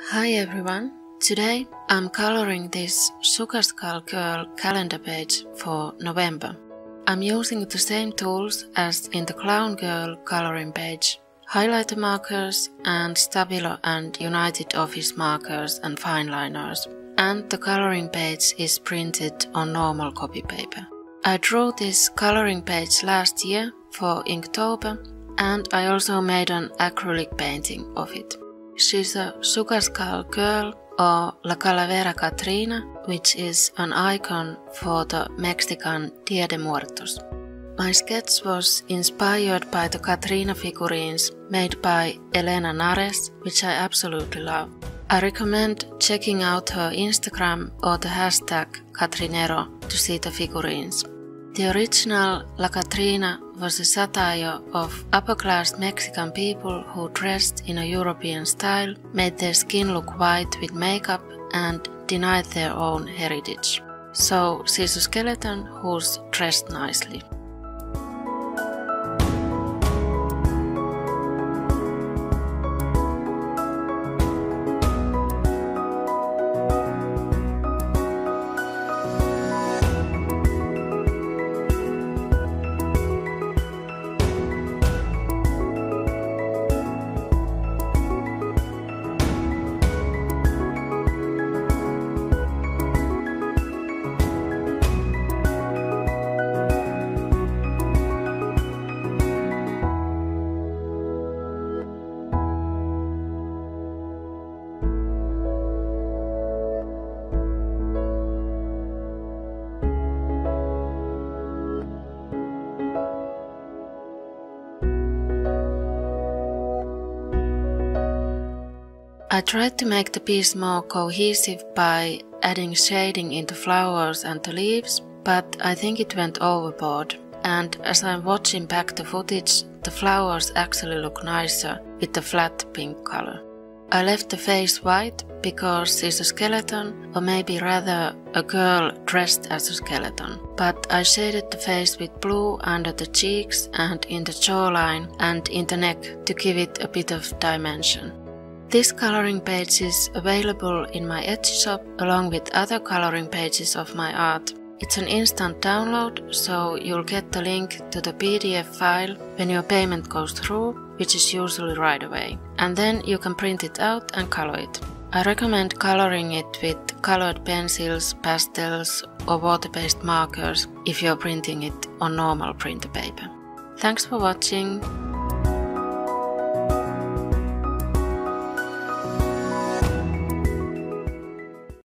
Hi everyone. Today I'm coloring this Sugar Skull Girl calendar page for November. I'm using the same tools as in the Clown Girl coloring page. Highlighter markers and Stabilo and United Office markers and fine liners. And the coloring page is printed on normal copy paper. I drew this coloring page last year for Inktober and I also made an acrylic painting of it. She's a sugar skull girl or La Calavera Catrina, which is an icon for the Mexican Dia de Muertos. My sketch was inspired by the Catrina figurines made by Helena Nares, which I absolutely love. I recommend checking out her Instagram or the hashtag Catrinero to see the figurines. The original La Catrina was a satire of upper class Mexican people who dressed in a European style, made their skin look white with makeup, and denied their own heritage. So she's a skeleton who's dressed nicely. I tried to make the piece more cohesive by adding shading into flowers and the leaves, but I think it went overboard. And as I'm watching back the footage, the flowers actually look nicer with the flat pink color. I left the face white because she's a skeleton, or maybe rather a girl dressed as a skeleton. But I shaded the face with blue under the cheeks and in the jawline and in the neck to give it a bit of dimension. This coloring page is available in my Etsy shop along with other coloring pages of my art. It's an instant download, so you'll get the link to the PDF file when your payment goes through, which is usually right away. And then you can print it out and color it. I recommend coloring it with colored pencils, pastels, or water-based markers if you're printing it on normal printer paper. Thanks for watching.